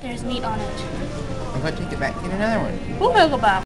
There's meat on it. I'm going to take it back. Get another one. We'll go back.